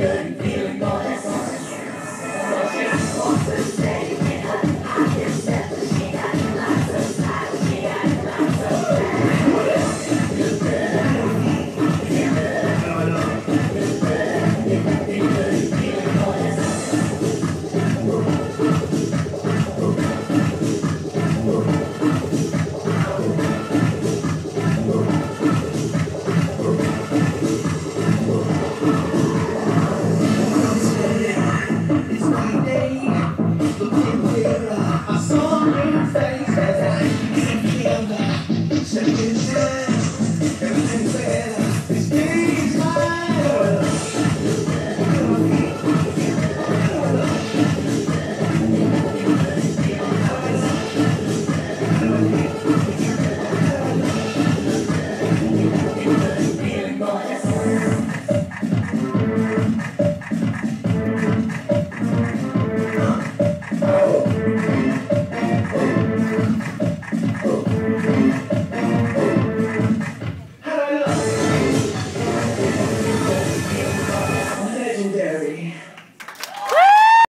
good.